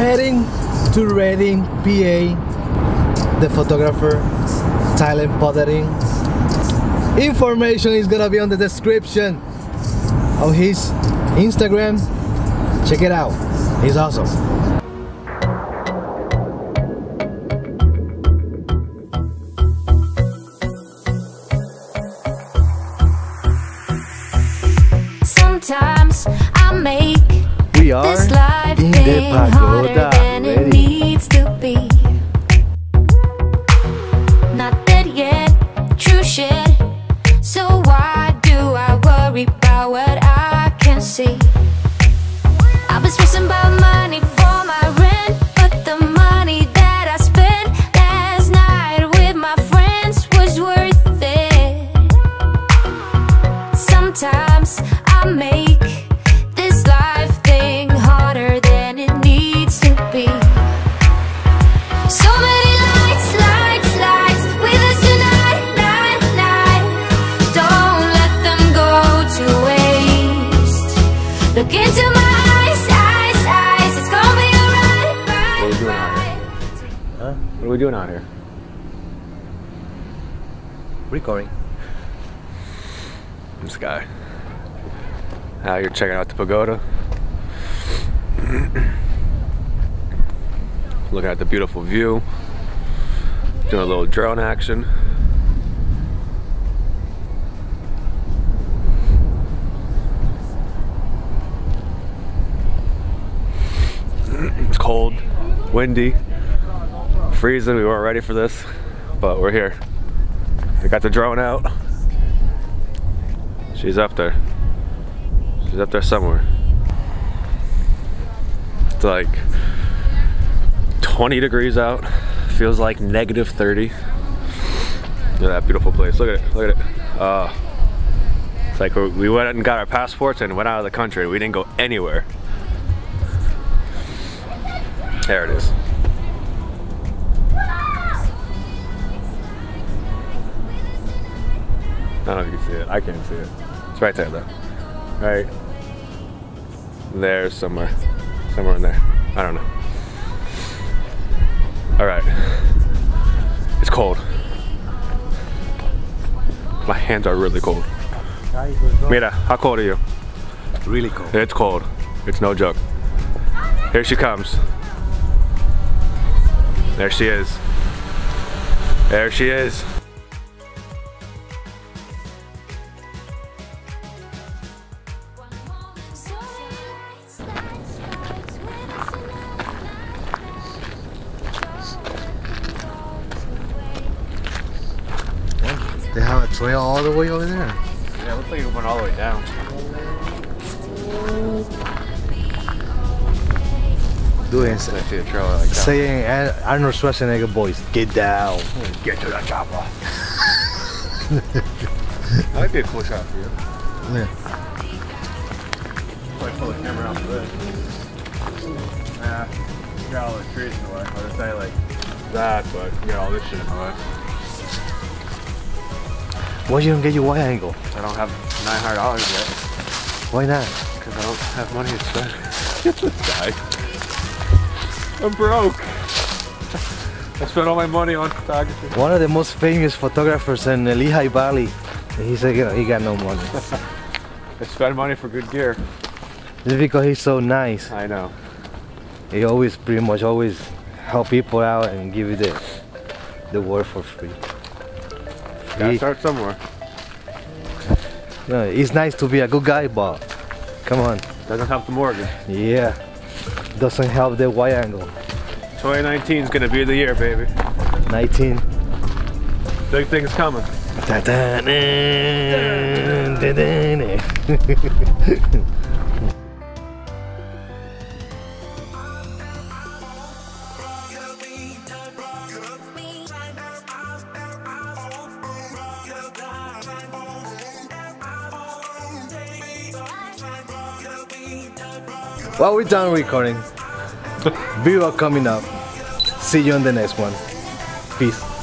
heading to Reading, PA. The photographer, Thailand Pottering. Information is gonna be on the description of his Instagram. Check it out. He's awesome. Life in the thing harder pagoda. Look into my eyes, eyes, eyes. It's gonna be alright, What are we doing out right. What are we doing out here? Recording. This guy. Now you're checking out the pagoda. Looking at the beautiful view. Doing a little drone action. It's cold, windy, freezing. We weren't ready for this, but we're here. We got the drone out. She's up there. She's up there somewhere. It's like 20 degrees out. Feels like negative 30. Look at that beautiful place. Look at it. Look at it. Uh, it's like we- we went and got our passports and went out of the country. We didn't go anywhere. There it is. I don't know if you can see it. I can't see it. It's right there though. Right there somewhere. Somewhere in there. I don't know. Alright. It's cold. My hands are really cold. Mira, how cold are you? Really cold. It's cold. It's no joke. Here she comes. There she is. There she is. They have a trail all the way over there. Yeah, it looks like it went all the way down. Doing I see a trail like that. saying Ar- Arnold Schwarzenegger voice, get down. Get to the chopper. That'd be a cool shot for you. Yeah. Probably pull the camera out for this. Nah, you got all the trees in the way. I would say like that, but you got all this shit in the way. Why you don't get your wide angle? I don't have nine hundred dollars yet Why not? because I don't have money to spend. this guy. I'm broke. I spent all my money on photography. One of the most famous photographers in the Lehigh Valley. He said you know, he got no money. I spend money for good gear. Just because he's so nice. I know. He always pretty much always help people out and give you the the work for free. Gotta He- start somewhere. you know, it's nice to be a good guy, but come on. Doesn't help the mortgage. Yeah. Doesn't help the wide angle. 2019 is gonna be the year, baby. 19. Big things coming. Well, we're done recording. Viva coming up. See you on the next one. Peace.